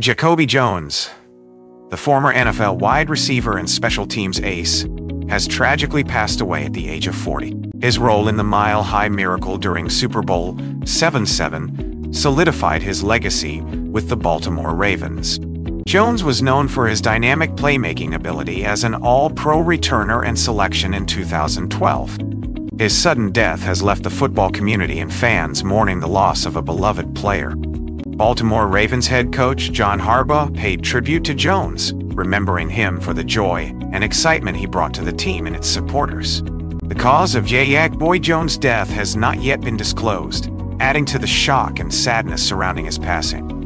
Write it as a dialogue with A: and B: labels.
A: Jacoby Jones, the former NFL wide receiver and special teams ace, has tragically passed away at the age of 40. His role in the Mile High Miracle during Super Bowl 77 solidified his legacy with the Baltimore Ravens. Jones was known for his dynamic playmaking ability as an all-pro returner and selection in 2012. His sudden death has left the football community and fans mourning the loss of a beloved player. Baltimore Ravens head coach John Harbaugh paid tribute to Jones, remembering him for the joy and excitement he brought to the team and its supporters. The cause of Jacoby Jones' death has not yet been disclosed, adding to the shock and sadness surrounding his passing.